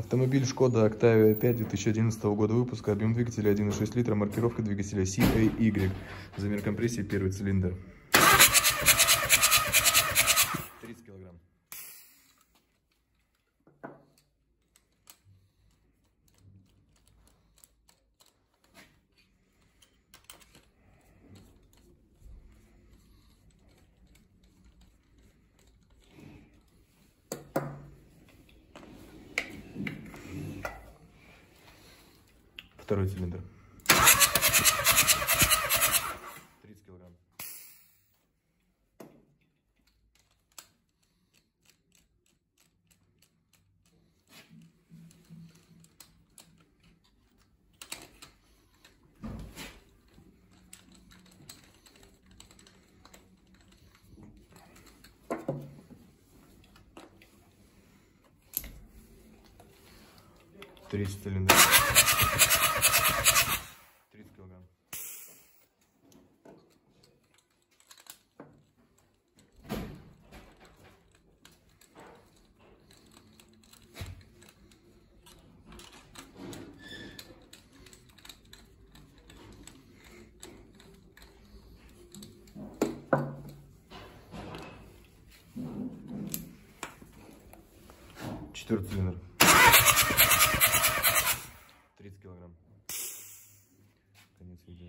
Автомобиль Шкода Octavia 5 2011 года выпуска, объем двигателя 1,6 литра, маркировка двигателя CAY, замер компрессии первый цилиндр. 30 килограмм. Второй цилиндр. 30 килограмм. Третий цилиндр. Четвертый цилиндр. 30 килограмм. Конец видео.